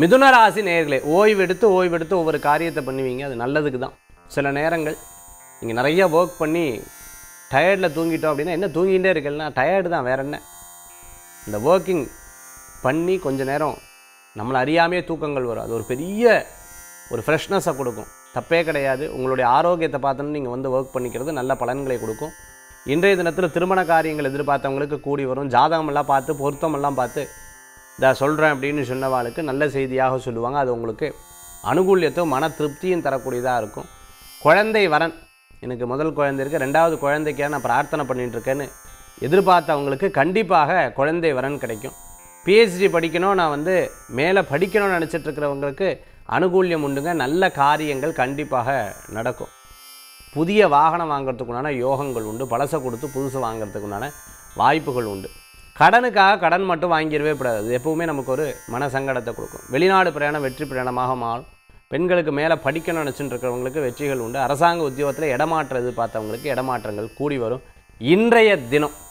மிதுன ராசி நேர்களே ஓய்வெடுத்து ஓய்வெடுத்து ஒவ்வொரு காரியத்தை பண்ணுவீங்க. அது நல்லதுக்கு தான். சில நேரங்கள் நீங்கள் நிறைய ஒர்க் பண்ணி டயர்டில் தூங்கிட்டோம் அப்படின்னா என்ன தூங்கிகிட்டே இருக்கலன்னா டயர்டு தான் வேற என்ன? இந்த ஒர்க்கிங் பண்ணி கொஞ்ச நேரம் நம்மளை அறியாமையே தூக்கங்கள் வரும். அது ஒரு பெரிய ஒரு ஃப்ரெஷ்னஸை கொடுக்கும். தப்பே கிடையாது. உங்களுடைய ஆரோக்கியத்தை பார்த்தோன்னு நீங்கள் வந்து ஒர்க் பண்ணிக்கிறது நல்ல பலன்களை கொடுக்கும். இன்றைய தினத்தில் திருமண காரியங்கள் எதிர்பார்த்தவங்களுக்கு கூடி வரும். ஜாதகமெல்லாம் பார்த்து பொருத்தமெல்லாம் பார்த்து இதை சொல்கிறேன் அப்படின்னு சொன்னவாளுக்கு நல்ல செய்தியாக சொல்லுவாங்க. அது உங்களுக்கு அனுகூல்யத்தும் மன திருப்தியும் தரக்கூடியதாக இருக்கும். குழந்தை வரன். எனக்கு முதல் குழந்தை இருக்குது ரெண்டாவது குழந்தைக்காக நான் பிரார்த்தனை பண்ணிகிட்ருக்கேன்னு எதிர்பார்த்தவங்களுக்கு கண்டிப்பாக குழந்தை வரன் கிடைக்கும். பிஹெச்டி படிக்கணும். நான் வந்து மேலே படிக்கணும்னு நினச்சிட்டு இருக்கிறவங்களுக்கு அனுகூல்யம் உண்டுங்க. நல்ல காரியங்கள் கண்டிப்பாக நடக்கும். புதிய வாகனம் வாங்குறதுக்குண்டான யோகங்கள் உண்டு. பழசை கொடுத்து புதுசு வாங்குறதுக்குண்டான வாய்ப்புகள் உண்டு. கடனுக்காக கடன் மட்டும் வாங்கிடவே கூடாது. அது எப்பவுமே நமக்கு ஒரு மன சங்கடத்தை கொடுக்கும். வெளிநாடு பிரயாணம் வெற்றி பிரயாணமாக மாறும். பெண்களுக்கு மேலே படிக்கணும்னு நினச்சிட்டு இருக்கிறவங்களுக்கு வெற்றிகள் உண்டு. அரசாங்க உத்தியோகத்தில் இடமாற்றம் எதிர்பார்த்தவங்களுக்கு இடமாற்றங்கள் கூடி வரும். இன்றைய தினம்